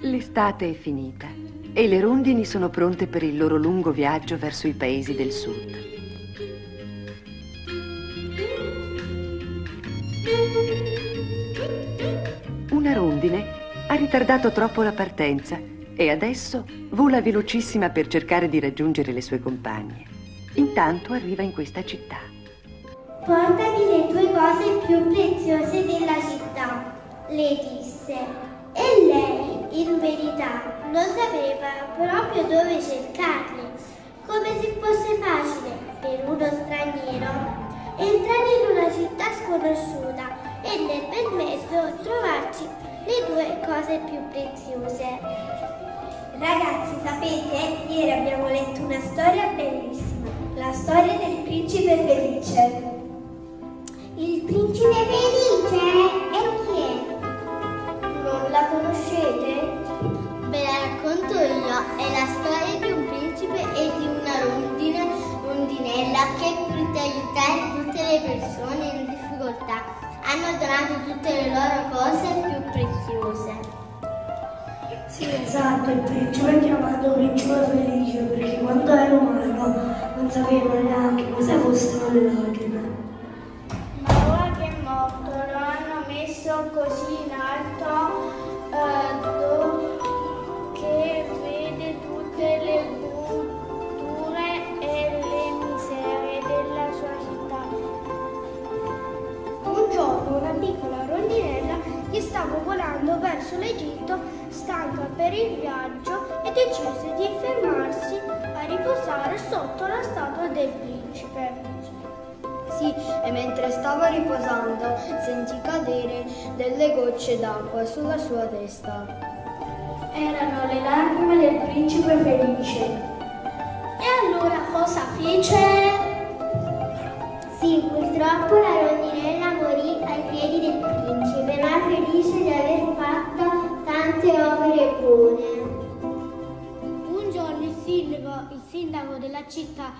L'estate è finita e le rondini sono pronte per il loro lungo viaggio verso i paesi del sud. Una rondine ha ritardato troppo la partenza e adesso vola velocissima per cercare di raggiungere le sue compagne. Intanto arriva in questa città. Portami le tue cose più preziose della città, le disse. E lei, in verità, non sapeva proprio dove cercarle, come se fosse facile per uno straniero entrare in una città sconosciuta e nel bel mezzo trovarci le due cose più preziose. Ragazzi, sapete, ieri abbiamo letto una storia bellissima, la storia del principe felice. Il principe felice? Hanno donato tutte le loro cose più preziose. Sì, esatto, il principe è chiamato principe felice perché quando era umano non sapeva neanche cosa fossero le lacrime. Ma ora che è morto lo hanno messo così in alto volando verso l'Egitto stanca per il viaggio e decise di fermarsi a riposare sotto la statua del principe. Sì, e mentre stava riposando sentì cadere delle gocce d'acqua sulla sua testa. Erano le lacrime del principe felice. E allora cosa fece? Sì, purtroppo la buone. Un giorno il sindaco, il sindaco della città,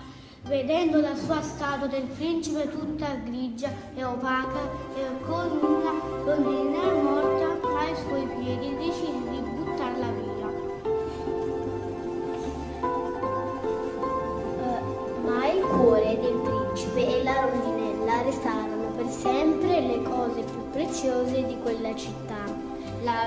vedendo la sua statua del principe tutta grigia e opaca e con una rondinella morta ai suoi piedi, decise di buttarla via. Eh, ma il cuore del principe e la rondinella restarono per sempre le cose più preziose di quella città. La